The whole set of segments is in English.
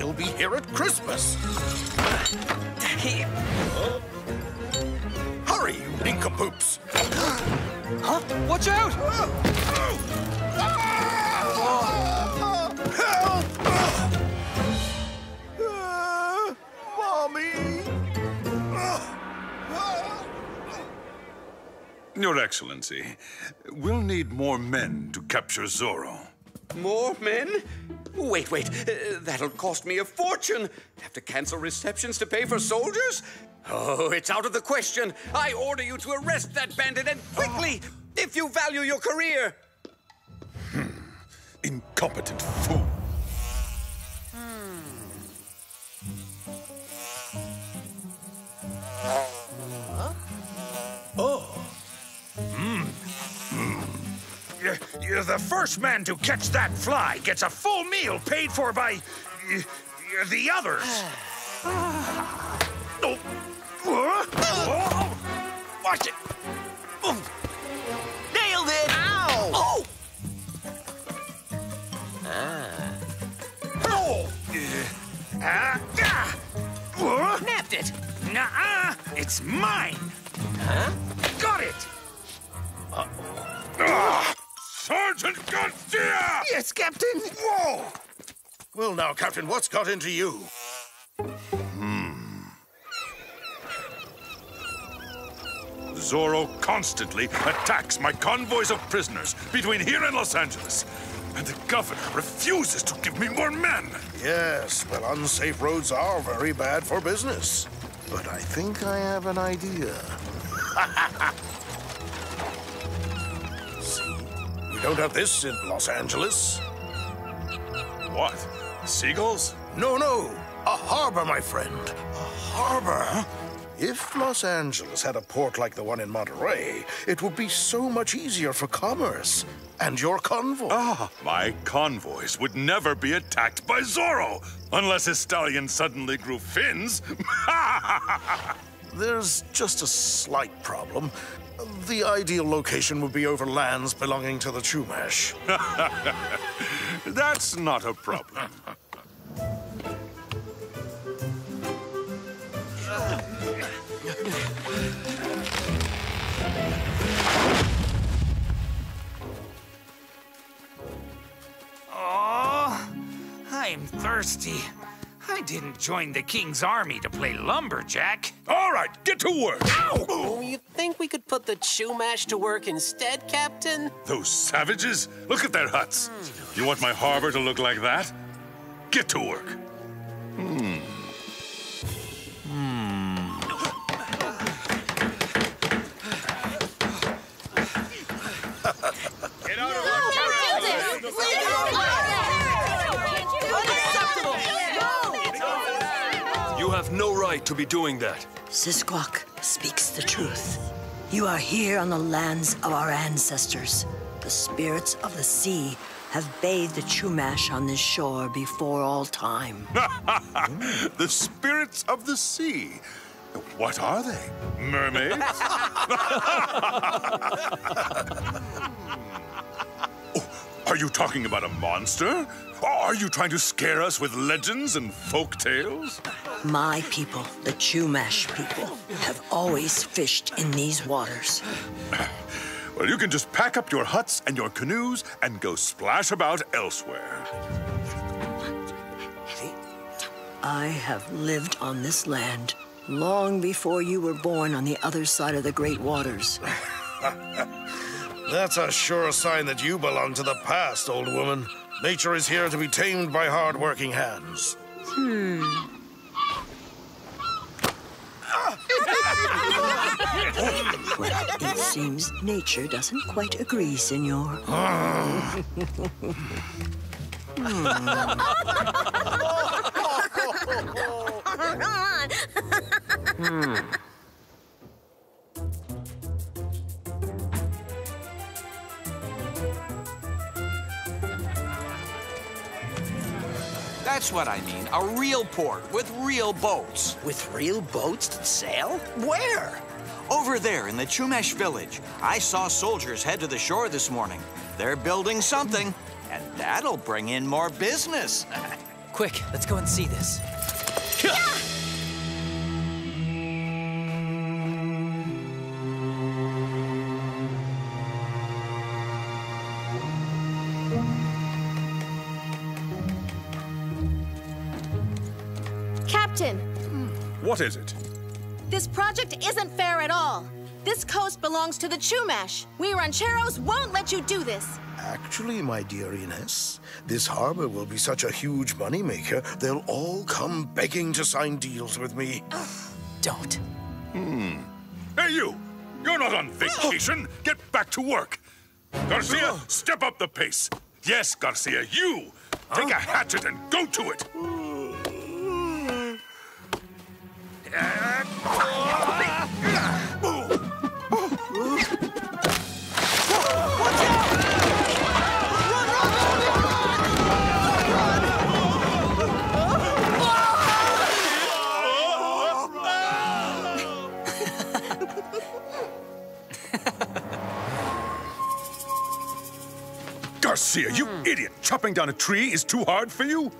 still be here at Christmas. Hurry, you nincompoops! Huh? Watch out! Help! Uh, Mommy! Your Excellency, we'll need more men to capture Zorro. More men? Wait, wait. Uh, that'll cost me a fortune. Have to cancel receptions to pay for soldiers? Oh, it's out of the question. I order you to arrest that bandit and quickly, if you value your career. Incompetent fool. The first man to catch that fly gets a full meal paid for by uh, the others. oh. Oh. Watch it. Oh. Nailed it! Ow! Oh! Oh. Ah, ah. Uh. Napped it! Nuh-uh. It's mine. Huh? Got it. Garcia! Yes, Captain. Whoa! Well, now, Captain, what's got into you? Hmm. Zorro constantly attacks my convoys of prisoners between here and Los Angeles. And the governor refuses to give me more men. Yes, well, unsafe roads are very bad for business. But I think I have an idea. we don't have this in Los Angeles. What? Seagulls? No, no, a harbor, my friend. A harbor? If Los Angeles had a port like the one in Monterey, it would be so much easier for commerce and your convoy. Ah, my convoys would never be attacked by Zorro unless his stallion suddenly grew fins. There's just a slight problem. The ideal location would be over lands belonging to the Chumash. That's not a problem. Oh, I'm thirsty. I didn't join the king's army to play lumberjack. All right, get to work. Oh, you think we could put the Chumash to work instead, Captain? Those savages? Look at their huts. You want my harbor to look like that? Get to work. Hmm. You have no right to be doing that. Sisquak speaks the truth. You are here on the lands of our ancestors. The spirits of the sea have bathed the Chumash on this shore before all time. the spirits of the sea. What are they? Mermaids? oh, are you talking about a monster? Are you trying to scare us with legends and folk tales? My people, the Chumash people, have always fished in these waters. Well, you can just pack up your huts and your canoes and go splash about elsewhere. I have lived on this land long before you were born on the other side of the great waters. That's a sure sign that you belong to the past, old woman. Nature is here to be tamed by hard-working hands. Hmm. Well, it seems nature doesn't quite agree, senor. Hmm. That's what I mean. A real port with real boats. With real boats that sail? Where? Over there in the Chumash village. I saw soldiers head to the shore this morning. They're building something, and that'll bring in more business. Quick, let's go and see this. Captain, What is it? this project isn't fair at all. This coast belongs to the Chumash. We rancheros won't let you do this. Actually, my dear Ines, this harbor will be such a huge moneymaker, they'll all come begging to sign deals with me. Don't. Hmm. Hey, you! You're not on vacation! Get back to work! Garcia, step up the pace! Yes, Garcia, you! Take a hatchet and go to it! Garcia, you idiot! Chopping down a tree is too hard for you?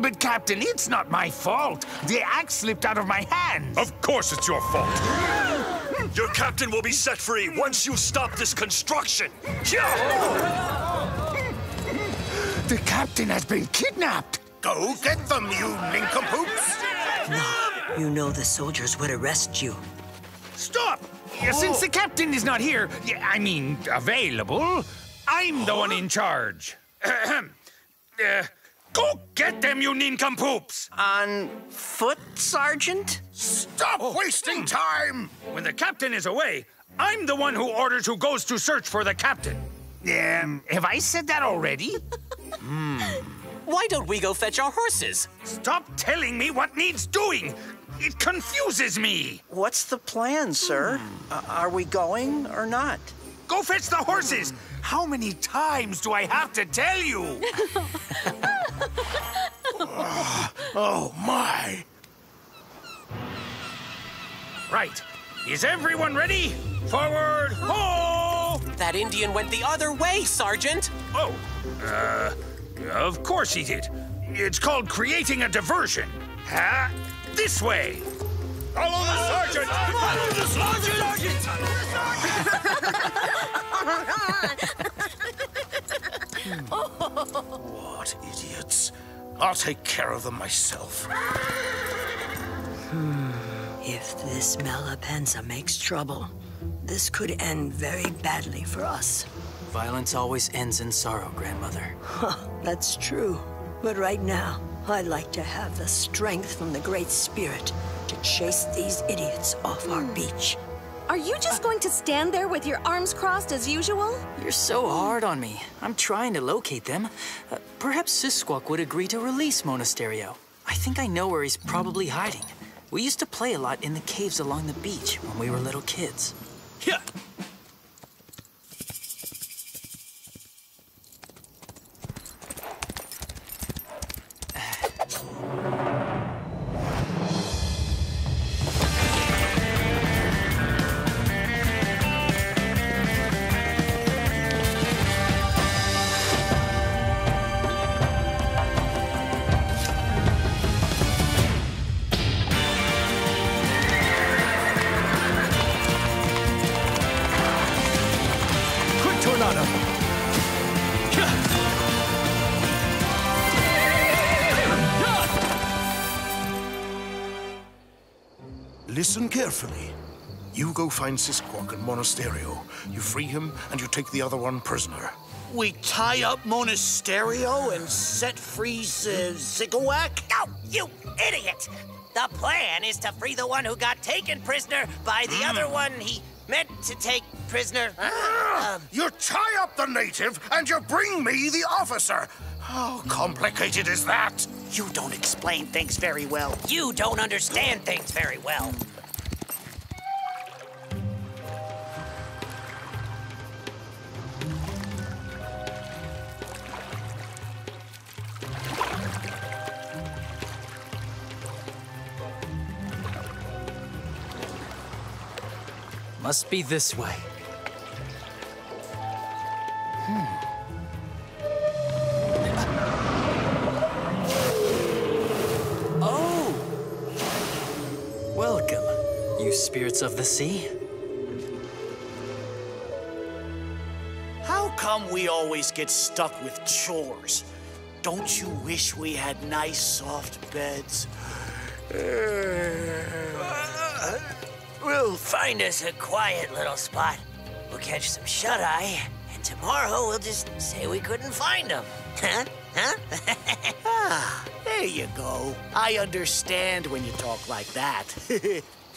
But, Captain, it's not my fault. The axe slipped out of my hands. Of course it's your fault. Your captain will be set free once you stop this construction. The captain has been kidnapped. Go get them, you nincompoops! No, you know the soldiers would arrest you. Stop! Yeah, Since the captain is not here, I mean, available, I'm the one in charge. Ahem. Uh, go get them, you nincompoops! On foot, Sergeant? Stop wasting time! When the captain is away, I'm the one who orders who goes to search for the captain. Um, have I said that already? Why don't we go fetch our horses? Stop telling me what needs doing! It confuses me! What's the plan, sir? Uh, are we going or not? Go fetch the horses! How many times do I have to tell you? Oh, my! Right. Is everyone ready? Forward, ho! That Indian went the other way, Sergeant. Oh, uh, of course he did. It's called creating a diversion. Huh? This way. Follow the sergeant! Follow the What idiots. I'll take care of them myself. Hmm. If this Malapensa makes trouble, this could end very badly for us. Violence always ends in sorrow, Grandmother. That's true. But right now, I'd like to have the strength from the Great Spirit to chase these idiots off our hmm. beach. Are you just going to stand there with your arms crossed as usual? You're so hard on me. I'm trying to locate them. Uh, perhaps Sisquak would agree to release Monasterio. I think I know where he's probably hiding. We used to play a lot in the caves along the beach when we were little kids. Yeah. Listen carefully. You go find Sisquak and Monasterio. You free him, and you take the other one prisoner. We tie up Monasterio and set free Z- Zigawak? No, you idiot! The plan is to free the one who got taken prisoner by the other one he meant to take prisoner. Um, You tie up the native, and you bring me the officer. How complicated is that? You don't explain things very well. You don't understand things very well. Must be this way. Hmm. Spirits of the sea. How come we always get stuck with chores? Don't you wish we had nice, soft beds? We'll find us a quiet little spot. We'll catch some shut eye, and tomorrow we'll just say we couldn't find them. Huh? Huh? ah, there you go. I understand when you talk like that.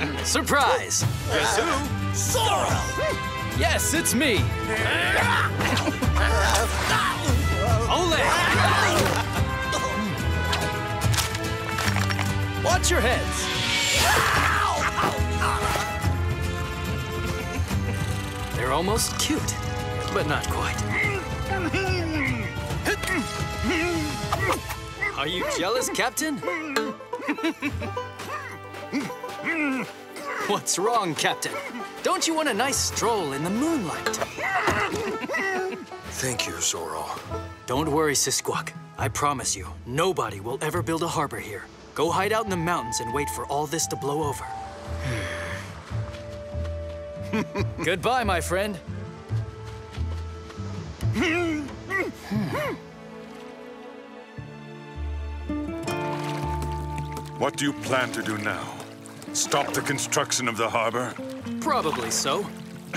Surprise! Guess who? Zorro! Yes, it's me. Ole! Watch your heads. They're almost cute, but not quite. Are you jealous, Captain? What's wrong, Captain? Don't you want a nice stroll in the moonlight? Thank you, Zorro. Don't worry, Sisquak. I promise you, nobody will ever build a harbor here. Go hide out in the mountains and wait for all this to blow over. Goodbye, my friend. What do you plan to do now? Stop the construction of the harbor? Probably so.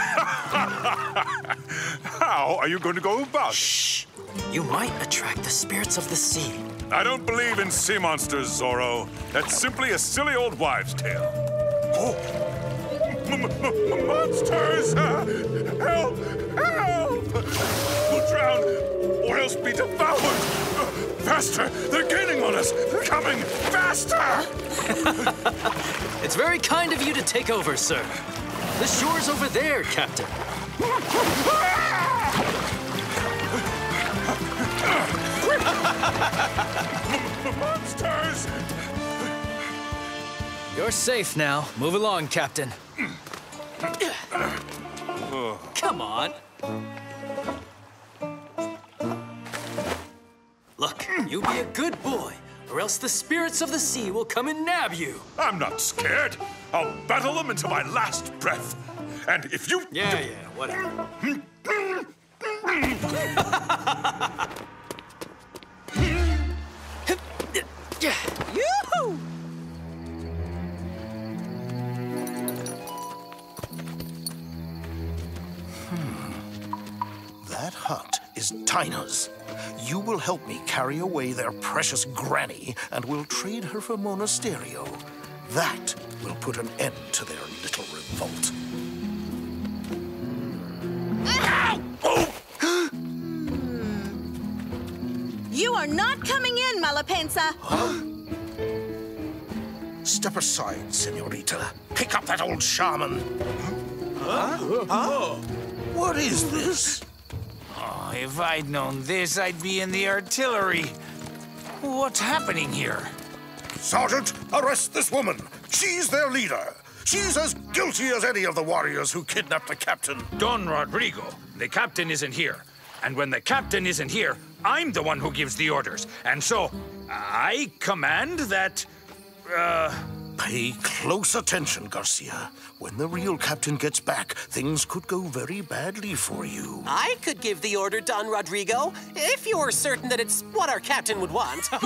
How are you going to go about it? Shh! You might attract the spirits of the sea. I don't believe in sea monsters, Zorro. That's simply a silly old wives' tale. Oh! M- m- m- monsters! Uh, help! Help! Faster! They're gaining on us! They're coming! Faster! It's very kind of you to take over, sir. The shore's over there, Captain. Monsters! You're safe now. Move along, Captain. Come on. Good boy, or else the spirits of the sea will come and nab you. I'm not scared. I'll battle them until my last breath. And if you... Yeah, yeah, whatever. Yoo-hoo! Hut is Tina's. You will help me carry away their precious granny, and we'll trade her for Monasterio. That will put an end to their little revolt. You are not coming in, Malapensa. Step aside, Senorita. Pick up that old shaman. What is this? If I'd known this, I'd be in the artillery. What's happening here? Sergeant, arrest this woman. She's their leader. She's as guilty as any of the warriors who kidnapped the captain. Don Rodrigo, the captain isn't here. And when the captain isn't here, I'm the one who gives the orders. And so, I command that. Uh. Pay close attention, Garcia. When the real captain gets back, things could go very badly for you. I could give the order, Don Rodrigo, if you're certain that it's what our captain would want.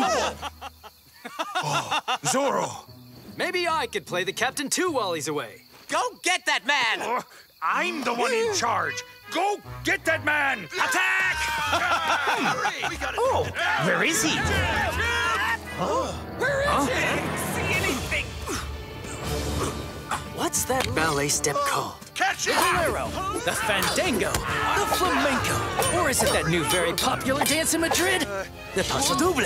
Oh, Zorro! Maybe I could play the captain too while he's away. Go get that man! Oh, I'm the one in charge. Go get that man! Attack! Oh, where is he? Where is he? What's that ballet step called? Catch magic! Bolero, the fandango, the flamenco, or is it that new very popular dance in Madrid? The paso doble.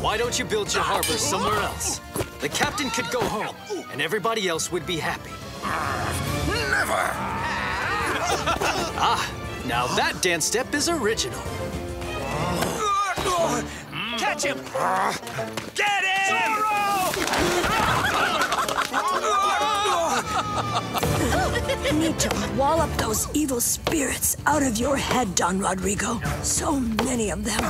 Why don't you build your harbor somewhere else? The captain could go home, and everybody else would be happy. Never! Ah, now that dance step is original. Catch him! Get him! You need to wall up those evil spirits out of your head, Don Rodrigo. So many of them.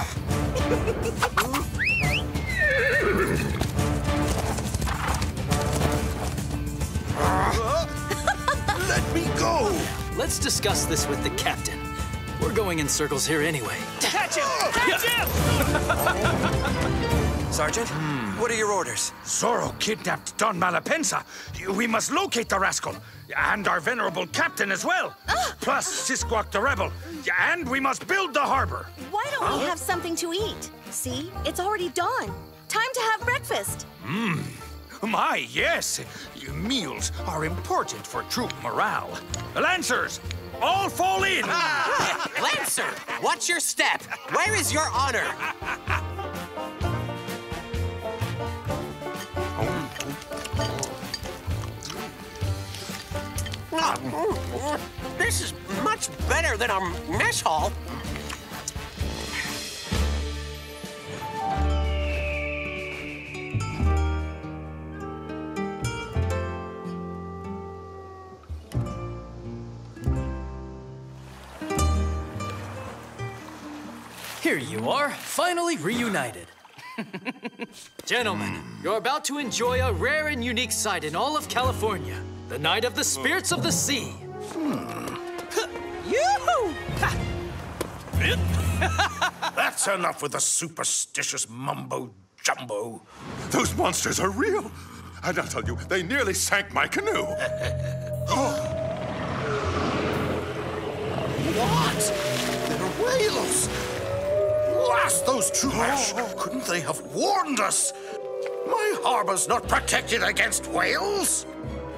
Let me go! Let's discuss this with the captain. We're going in circles here anyway. Catch him! Catch him! Sergeant, hmm. what are your orders? Zorro kidnapped Don Malapensa. We must locate the rascal. And our venerable captain as well. Ah! Plus Sisquak the rebel. And we must build the harbor. Why don't we have something to eat? See, it's already dawn. Time to have breakfast. Mmm. My, yes. Meals are important for troop morale. Lancers, all fall in! Lancer, watch your step. Where is your honor? This is much better than our mess hall. Here you are, finally reunited. Gentlemen, you're about to enjoy a rare and unique sight in all of California the Night of the Spirits of the Sea. Hmm. Yoo-hoo! That's enough with the superstitious mumbo jumbo. Those monsters are real. And I'll tell you, they nearly sank my canoe. oh. What? They're whales! Blast those Chumash! Oh. Couldn't they have warned us? My harbor's not protected against whales!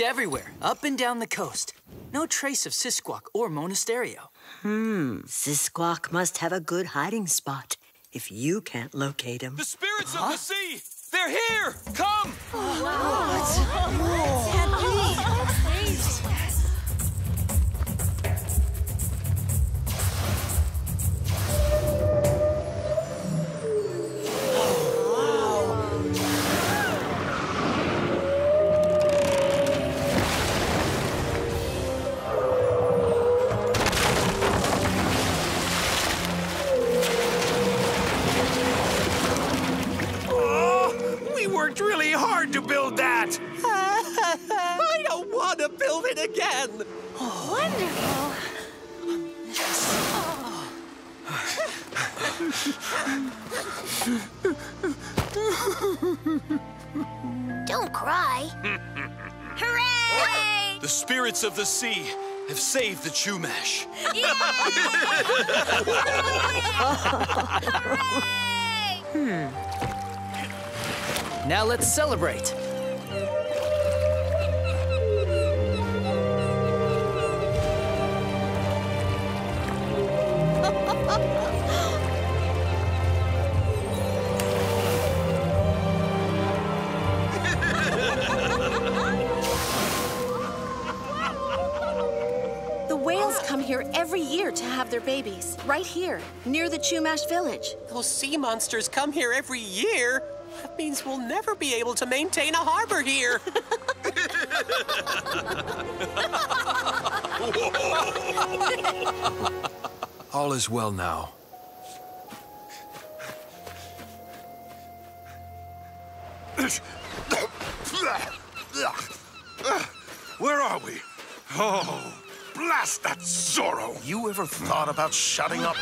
looked everywhere, up and down the coast. No trace of Sisquak or Monasterio. Hmm. Sisquak must have a good hiding spot if you can't locate him. The spirits of the sea! They're here! Come! Oh, sea have saved the Chumash. Hmm. Now let's celebrate. Every year to have their babies, right here, near the Chumash village. Those sea monsters come here every year. That means we'll never be able to maintain a harbor here. All is well now. Where are we? Oh, blast that Zorro! You ever thought about shutting up?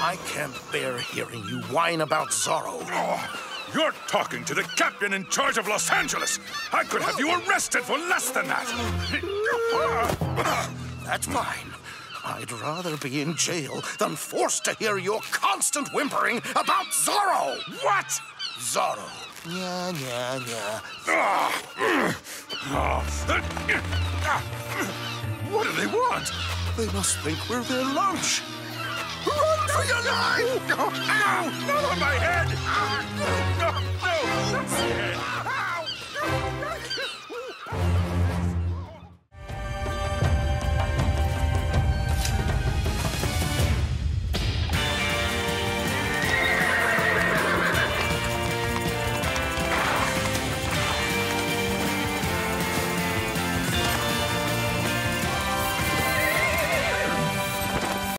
I can't bear hearing you whine about Zorro. Oh, you're talking to the captain in charge of Los Angeles. I could have you arrested for less than that. That's fine. I'd rather be in jail than forced to hear your constant whimpering about Zorro. What? Zorro. Yeah, yeah, yeah. Ah. Ah. Ah. What do they want? They must think we're their lunch. Run for your life! No, Ow! Not on my head! No, no, no! Not my head! Ow!